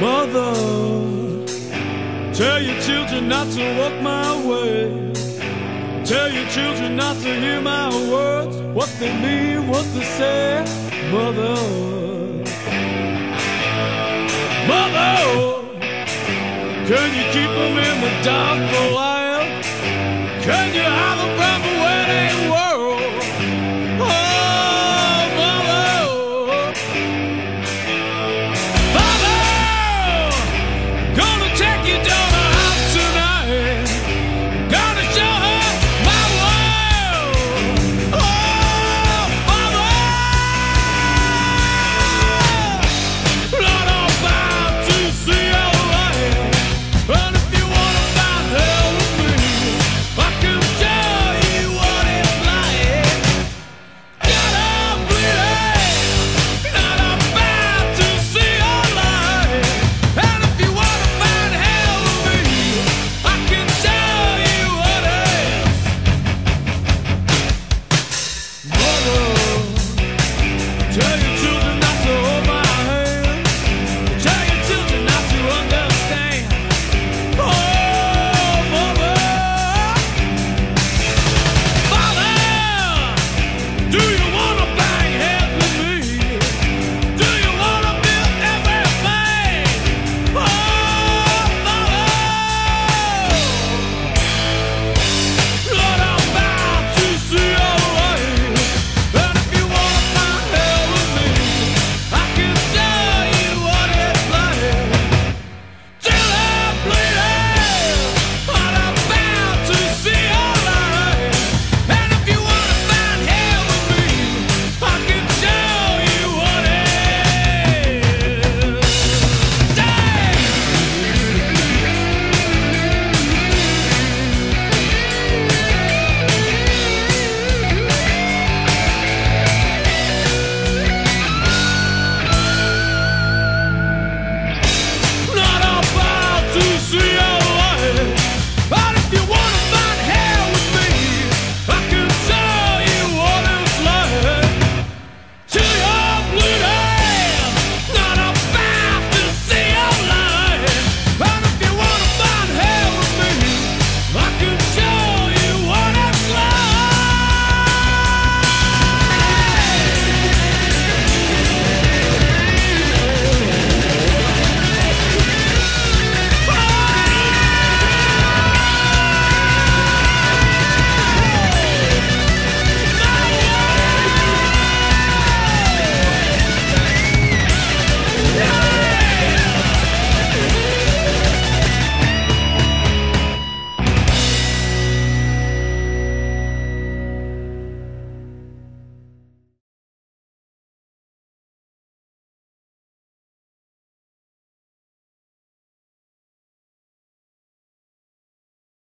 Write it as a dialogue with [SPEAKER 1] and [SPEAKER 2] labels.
[SPEAKER 1] Mother, tell your children not to walk my way. Tell your children not to hear my words, what they mean, what they say. Mother, Mother, can you keep them in the dark for a while? Can you